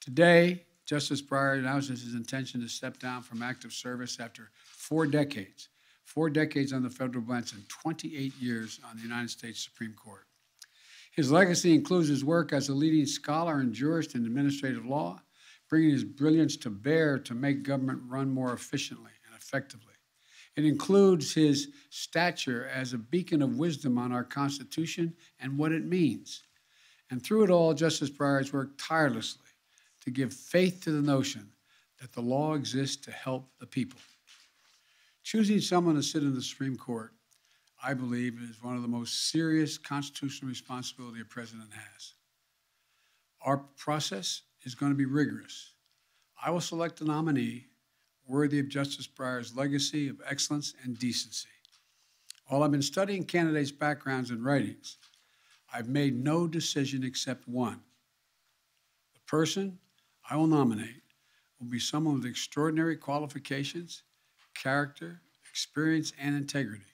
Today, Justice Breyer announces his intention to step down from active service after four decades, four decades on the federal bench and 28 years on the United States Supreme Court. His legacy includes his work as a leading scholar and jurist in administrative law, bringing his brilliance to bear to make government run more efficiently and effectively. It includes his stature as a beacon of wisdom on our Constitution and what it means. And through it all, Justice Breyer has worked tirelessly to give faith to the notion that the law exists to help the people. Choosing someone to sit in the Supreme Court, I believe, is one of the most serious constitutional responsibility a president has. Our process is going to be rigorous. I will select a nominee worthy of Justice Breyer's legacy of excellence and decency. While I've been studying candidates' backgrounds and writings, I've made no decision except one. The person I will nominate will be someone with extraordinary qualifications, character, experience, and integrity.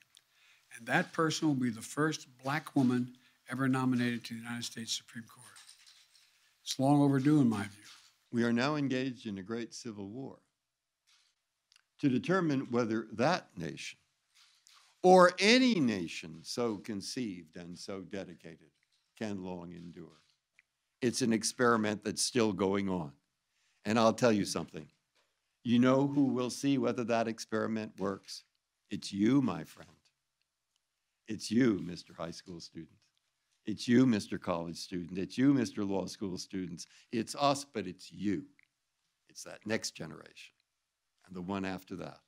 And that person will be the first black woman ever nominated to the United States Supreme Court. It's long overdue, in my view. We are now engaged in a great civil war to determine whether that nation or any nation so conceived and so dedicated can long endure. It's an experiment that's still going on. And I'll tell you something. You know who will see whether that experiment works? It's you, my friend. It's you, Mr. High School student. It's you, Mr. College student. It's you, Mr. Law School students. It's us, but it's you. It's that next generation and the one after that.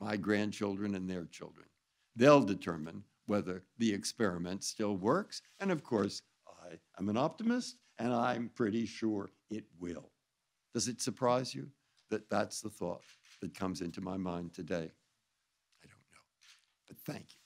My grandchildren and their children. They'll determine whether the experiment still works. And of course, I am an optimist and I'm pretty sure it will. Does it surprise you that that's the thought that comes into my mind today? I don't know. But thank you.